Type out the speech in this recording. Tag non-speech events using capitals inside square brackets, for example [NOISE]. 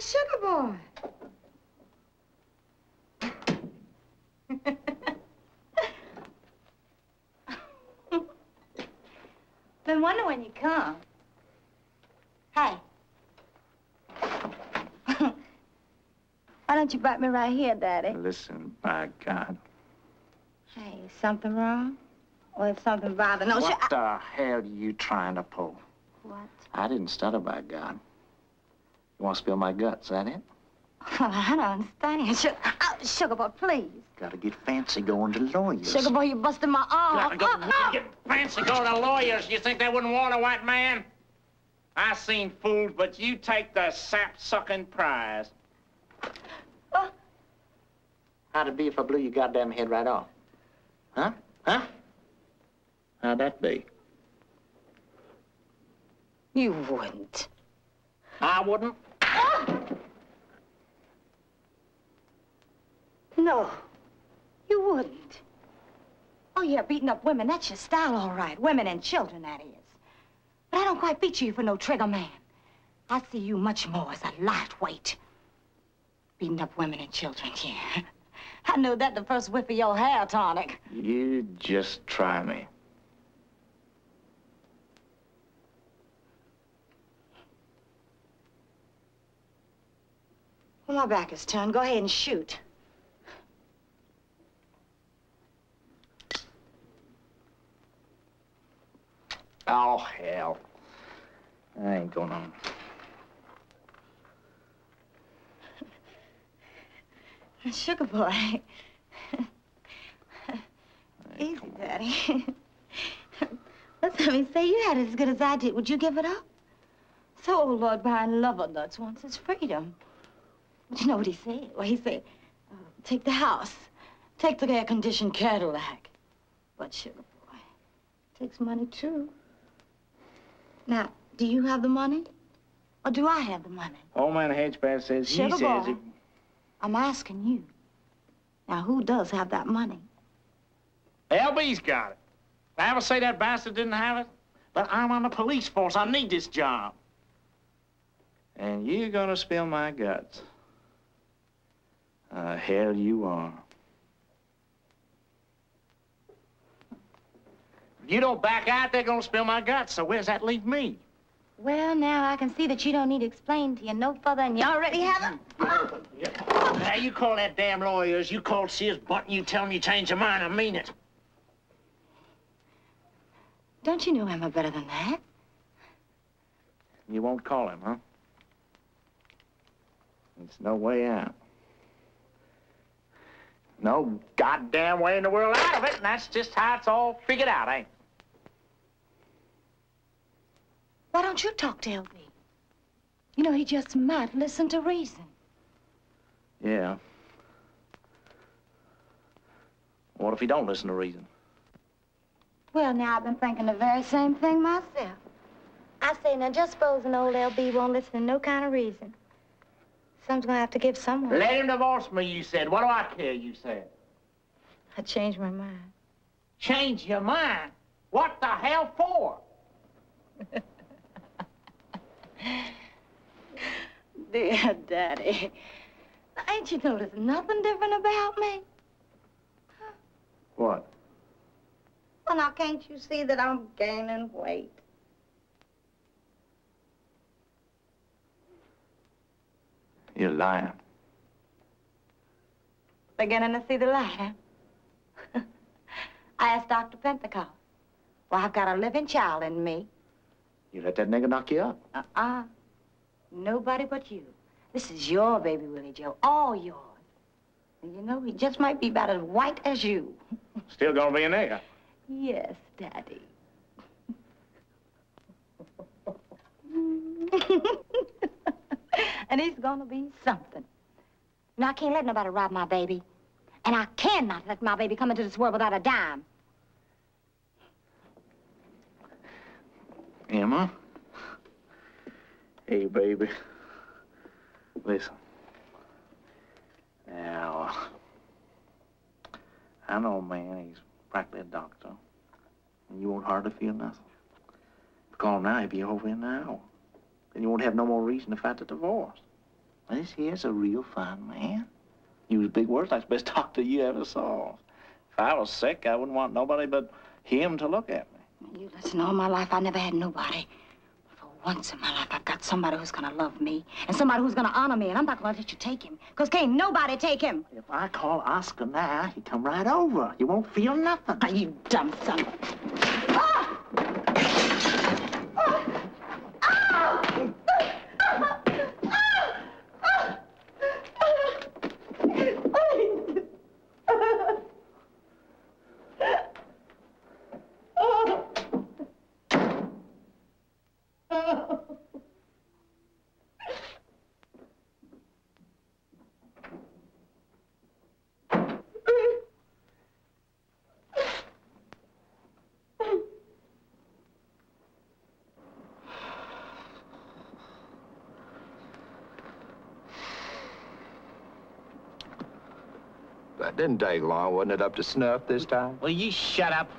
Sugar boy. [LAUGHS] Been wondering when you come. Hey. [LAUGHS] Why don't you bite me right here, Daddy? Listen, by God. Hey, something wrong? Or is something bothering? No, what the hell are you trying to pull? What? I didn't stutter, by God. You want to spill my guts, is that it? Well, [LAUGHS] I don't understand. [LAUGHS] Sugar, oh, Sugar boy, please. Gotta get fancy going to lawyers. Sugar boy, you busted my arm. Gotta go Oh, oh. get fancy go to lawyers. You think they wouldn't want a white man? I seen fools, but you take the sap-sucking prize. Oh. How'd it be if I blew your goddamn head right off? Huh? Huh? How'd that be? You wouldn't. I wouldn't. No, you wouldn't. Oh, yeah, beating up women, that's your style, all right. Women and children, that is. But I don't quite beat you for no trigger man. I see you much more as a lightweight. Beating up women and children, yeah. [LAUGHS] I knew that the first whiff of your hair tonic. You just try me. Well, my back is turned. Go ahead and shoot. Oh, hell. I ain't going on. [LAUGHS] Sugar boy. [LAUGHS] Easy, Daddy. [LAUGHS] Let's have me say you had it as good as I did. Would you give it up? So old Lord Byron lover nuts wants his freedom. But you know what he said? Well, he said, uh, take the house. Take the air-conditioned Cadillac. But, sugar boy, it takes money, too. Now, do you have the money? Or do I have the money? Old man Hedgepath says he Sugar says boy. it. I'm asking you. Now, who does have that money? LB's got it. I ever say that bastard didn't have it? But I'm on the police force. I need this job. And you're gonna spill my guts. Uh, hell you are. You don't back out, they're gonna spill my guts. So where's that leave me? Well, now I can see that you don't need to explain to you no further than you already have it. Now, you call that damn lawyers. You call Sears Button. You tell them you changed your mind. I mean it. Don't you know Emma better than that? You won't call him, huh? There's no way out. No goddamn way in the world out of it, and that's just how it's all figured out, ain't it? Why don't you talk to LB? You know, he just might listen to reason. Yeah. What if he don't listen to reason? Well, now, I've been thinking the very same thing myself. I say, now, just supposing old LB won't listen to no kind of reason. Someone's gonna have to give someone. Let him divorce me, you said. What do I care, you said? I changed my mind. Change your mind? What the hell for? [LAUGHS] Dear Daddy. Ain't you noticed nothing different about me? What? Well, now, can't you see that I'm gaining weight? You're lying. Beginning to see the light, huh? [LAUGHS] I asked Dr. Pentecost. Well, I've got a living child in me. You let that nigga knock you up. Uh-uh. Nobody but you. This is your baby, Willie Joe. All yours. And you know, he just might be about as white as you. [LAUGHS] Still gonna be a nigga. Yes, Daddy. [LAUGHS] and he's gonna be something. Now, I can't let nobody rob my baby. And I cannot let my baby come into this world without a dime. Emma? Hey, baby. Listen. Now, I know, man, he's practically a doctor. And you won't hardly feel nothing. Call him now he'll be over in an hour. Then you won't have no more reason to fight the divorce. This here's a real fine man. Use big words like the best [LAUGHS] doctor you ever saw. If I was sick, I wouldn't want nobody but him to look at me. You listen, all my life I never had nobody. Once in my life, I've got somebody who's gonna love me and somebody who's gonna honor me, and I'm not gonna let you take him. Cause can't nobody take him. If I call Oscar now, he come right over. You won't feel nothing. Are you dumb son. Ah! Didn't take long, wasn't it, up to snuff this time? Will you shut up?